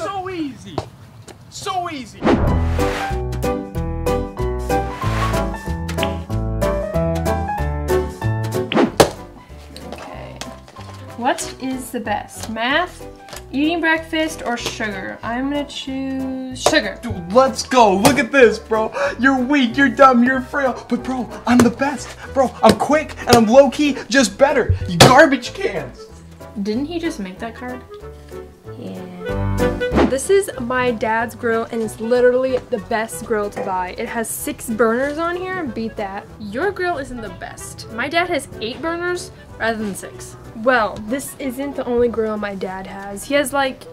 so easy. So easy. Okay. What is the best? Math, eating breakfast, or sugar? I'm gonna choose sugar. Dude, let's go. Look at this, bro. You're weak, you're dumb, you're frail. But bro, I'm the best. Bro, I'm quick and I'm low key just better. You garbage cans. Didn't he just make that card? This is my dad's grill and it's literally the best grill to buy. It has six burners on here, beat that. Your grill isn't the best. My dad has eight burners rather than six. Well, this isn't the only grill my dad has. He has like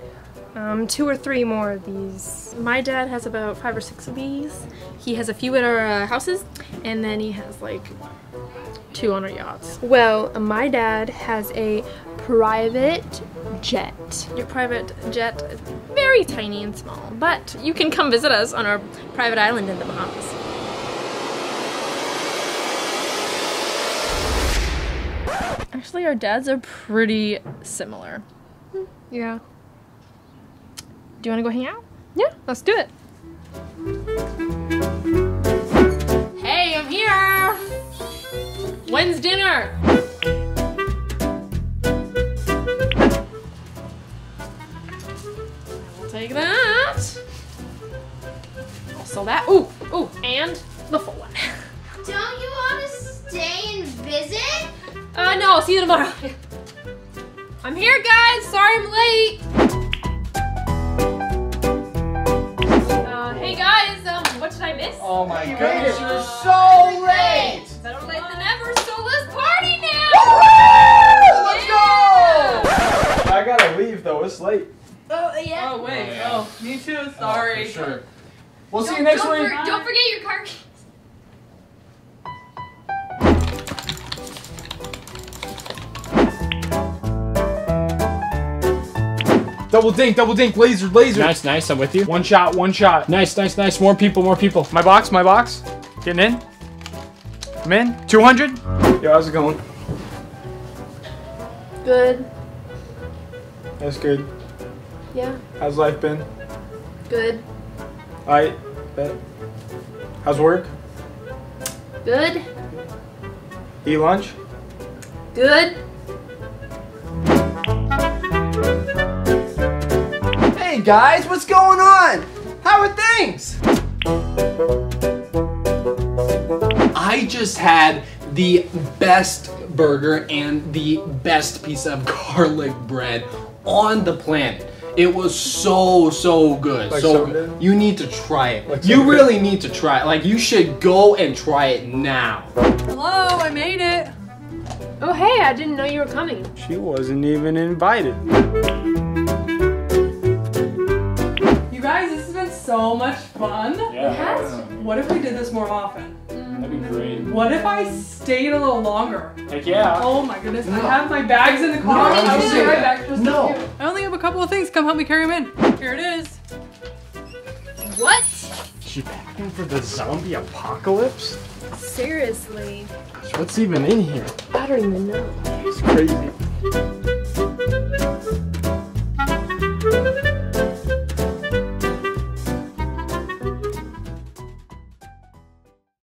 um, two or three more of these. My dad has about five or six of these. He has a few at our uh, houses, and then he has like two on our yachts. Well, my dad has a private jet. Your private jet is very tiny and small, but you can come visit us on our private island in the Bahamas. Actually, our dads are pretty similar. Yeah. Do you want to go hang out? Yeah, let's do it. Hey, I'm here! When's dinner? I'll take that. Also that. Ooh, ooh, and the full one. Don't you want to stay and visit? Uh, no, I'll see you tomorrow. I'm here, guys. Sorry I'm late. Miss? Oh my goodness, you're so late. Better late than ever, so let's party now! Let's go! I gotta leave though, it's late. Oh, uh, yeah. Oh wait, oh, Yeah. oh, me too, sorry. Oh, for sure. We'll see Don't, you next don't, week. for- don't forget your car keys. Double dink, double dink, laser, laser. Nice, nice. I'm with you. One shot, one shot. Nice, nice, nice. More people, more people. My box, my box. Getting in. I'm in. 200. Yo, how's it going? Good. That's good. Yeah. How's life been? Good. Alright, bet. How's work? Good. Eat lunch? Good. Hey guys, what's going on? How are things? I just had the best burger and the best piece of garlic bread on the planet. It was so so good. Like so so good? you need to try it. Like you good? really need to try it. Like you should go and try it now. Hello, I made it. Oh hey, I didn't know you were coming. She wasn't even invited. So much fun. Yeah. What if we did this more often? That'd be mm. great. What if I stayed a little longer? Heck yeah. Oh my goodness, I have my bags in the car. No, I will don't be right back. No. I only have a couple of things. Come help me carry them in. Here it is. What? She packing for the zombie apocalypse? Seriously. What's even in here? I don't even know. It's crazy.